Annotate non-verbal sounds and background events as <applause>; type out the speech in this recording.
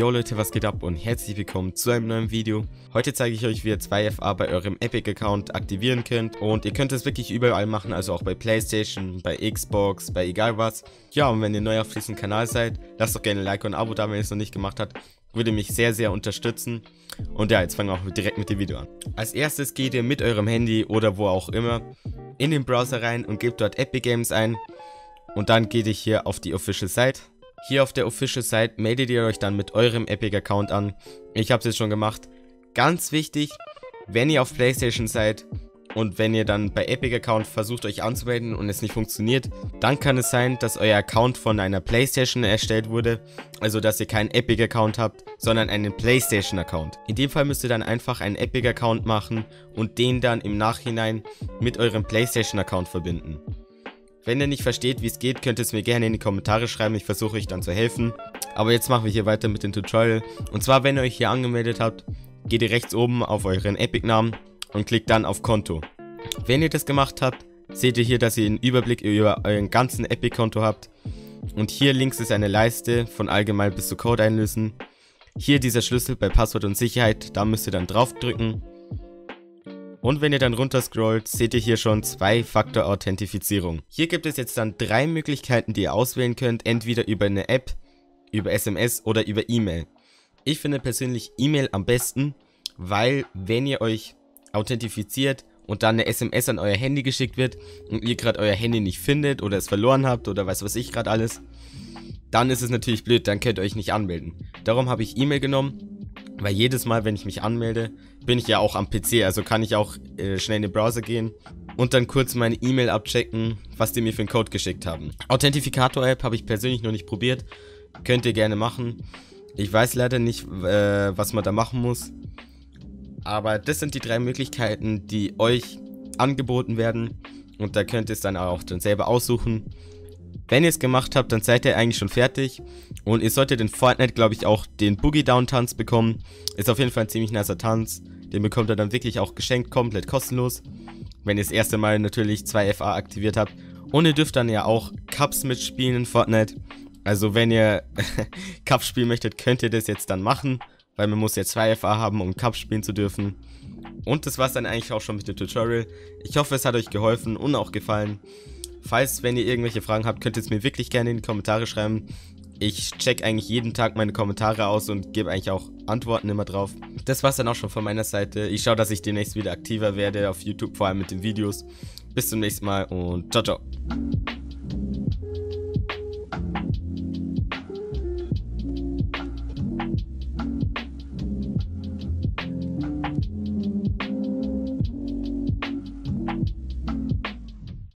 Yo Leute, was geht ab und herzlich willkommen zu einem neuen Video. Heute zeige ich euch, wie ihr 2FA bei eurem Epic-Account aktivieren könnt und ihr könnt es wirklich überall machen, also auch bei Playstation, bei Xbox, bei egal was. Ja, und wenn ihr neu auf diesem Kanal seid, lasst doch gerne ein Like und ein Abo da, wenn ihr es noch nicht gemacht habt. Würde mich sehr, sehr unterstützen. Und ja, jetzt fangen wir auch direkt mit dem Video an. Als erstes geht ihr mit eurem Handy oder wo auch immer in den Browser rein und gebt dort Epic Games ein. Und dann geht ihr hier auf die Official Site hier auf der Official Site meldet ihr euch dann mit eurem Epic-Account an. Ich habe es jetzt schon gemacht. Ganz wichtig, wenn ihr auf Playstation seid und wenn ihr dann bei Epic-Account versucht euch anzumelden und es nicht funktioniert, dann kann es sein, dass euer Account von einer Playstation erstellt wurde. Also dass ihr keinen Epic-Account habt, sondern einen Playstation-Account. In dem Fall müsst ihr dann einfach einen Epic-Account machen und den dann im Nachhinein mit eurem Playstation-Account verbinden. Wenn ihr nicht versteht, wie es geht, könnt ihr es mir gerne in die Kommentare schreiben, ich versuche euch dann zu helfen. Aber jetzt machen wir hier weiter mit dem Tutorial. Und zwar, wenn ihr euch hier angemeldet habt, geht ihr rechts oben auf euren Epic-Namen und klickt dann auf Konto. Wenn ihr das gemacht habt, seht ihr hier, dass ihr einen Überblick über euren ganzen Epic-Konto habt. Und hier links ist eine Leiste von allgemein bis zu Code einlösen. Hier dieser Schlüssel bei Passwort und Sicherheit, da müsst ihr dann draufdrücken. Und wenn ihr dann runter scrollt, seht ihr hier schon Zwei-Faktor-Authentifizierung. Hier gibt es jetzt dann drei Möglichkeiten, die ihr auswählen könnt, entweder über eine App, über SMS oder über E-Mail. Ich finde persönlich E-Mail am besten, weil wenn ihr euch authentifiziert und dann eine SMS an euer Handy geschickt wird und ihr gerade euer Handy nicht findet oder es verloren habt oder weiß was ich gerade alles, dann ist es natürlich blöd, dann könnt ihr euch nicht anmelden. Darum habe ich E-Mail genommen weil jedes Mal, wenn ich mich anmelde, bin ich ja auch am PC, also kann ich auch äh, schnell in den Browser gehen und dann kurz meine E-Mail abchecken, was die mir für einen Code geschickt haben. Authentificator-App habe ich persönlich noch nicht probiert, könnt ihr gerne machen. Ich weiß leider nicht, äh, was man da machen muss, aber das sind die drei Möglichkeiten, die euch angeboten werden und da könnt ihr es dann auch dann selber aussuchen. Wenn ihr es gemacht habt, dann seid ihr eigentlich schon fertig. Und ihr solltet in Fortnite, glaube ich, auch den Boogie Down Tanz bekommen. Ist auf jeden Fall ein ziemlich nicer Tanz. Den bekommt ihr dann wirklich auch geschenkt, komplett kostenlos. Wenn ihr das erste Mal natürlich 2FA aktiviert habt. Und ihr dürft dann ja auch Cups mitspielen in Fortnite. Also wenn ihr <laughs> Cups spielen möchtet, könnt ihr das jetzt dann machen. Weil man muss ja 2FA haben, um Cups spielen zu dürfen. Und das war es dann eigentlich auch schon mit dem Tutorial. Ich hoffe, es hat euch geholfen und auch gefallen. Falls, wenn ihr irgendwelche Fragen habt, könnt ihr es mir wirklich gerne in die Kommentare schreiben. Ich check eigentlich jeden Tag meine Kommentare aus und gebe eigentlich auch Antworten immer drauf. Das war's dann auch schon von meiner Seite. Ich schaue, dass ich demnächst wieder aktiver werde auf YouTube, vor allem mit den Videos. Bis zum nächsten Mal und ciao, ciao.